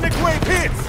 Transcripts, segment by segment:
Sonic wave hits!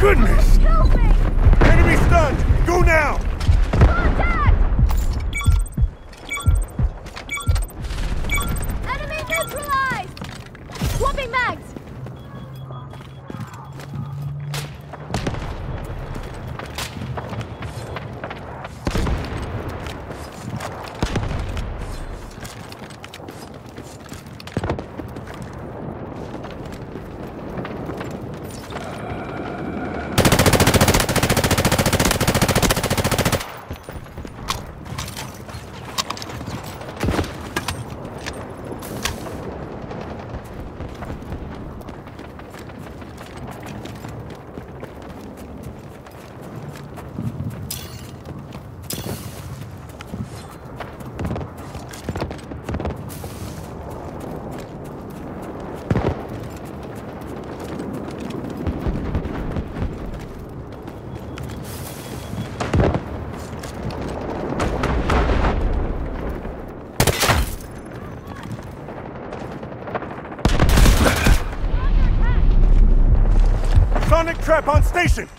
Goodness! Enemy stunned! Go now! Trap on station!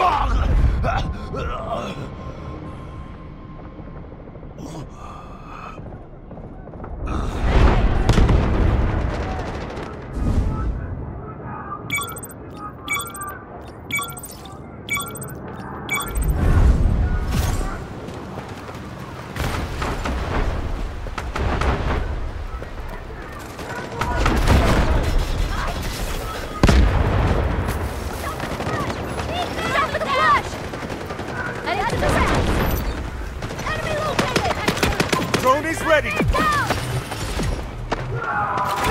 Stop Let's go!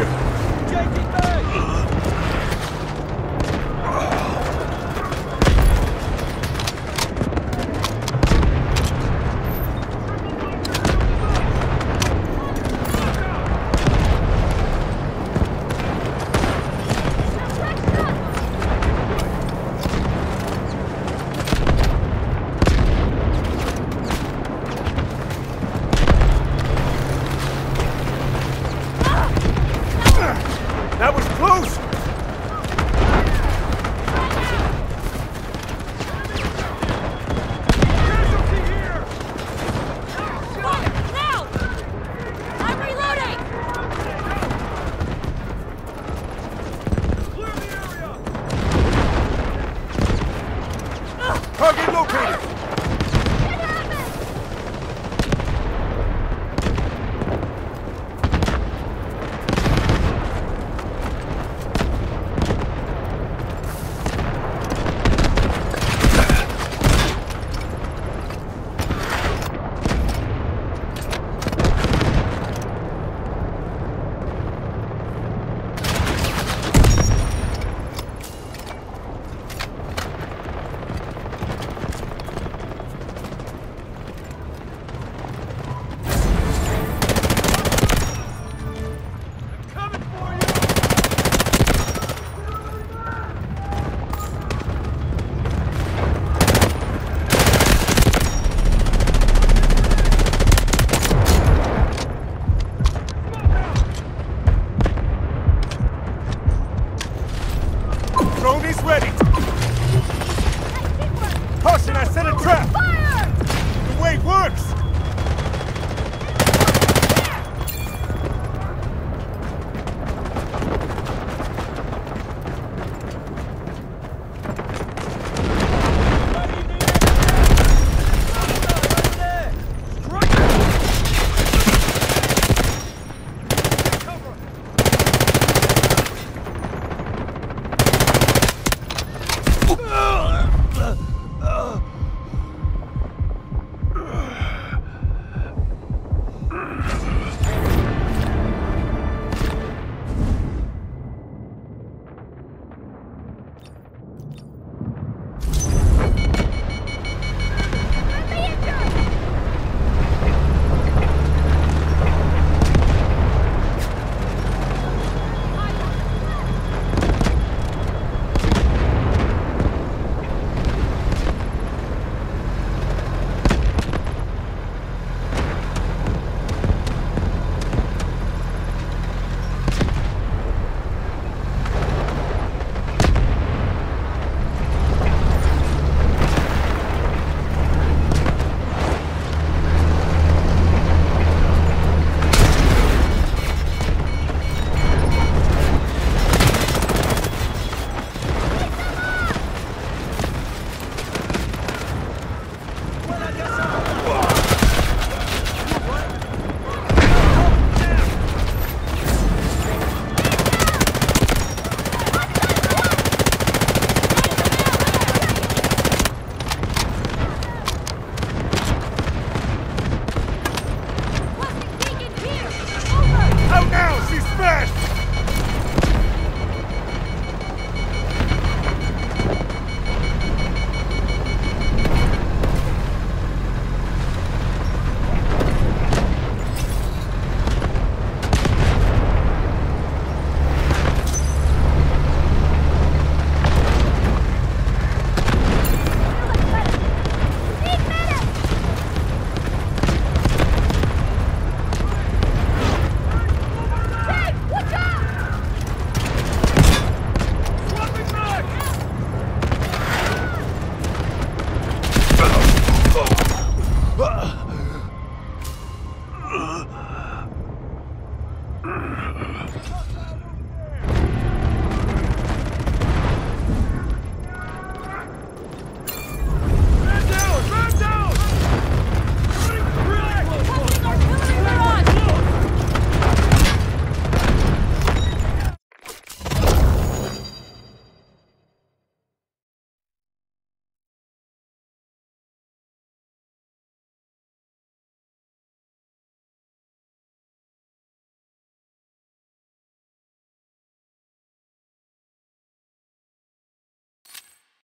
Take it back!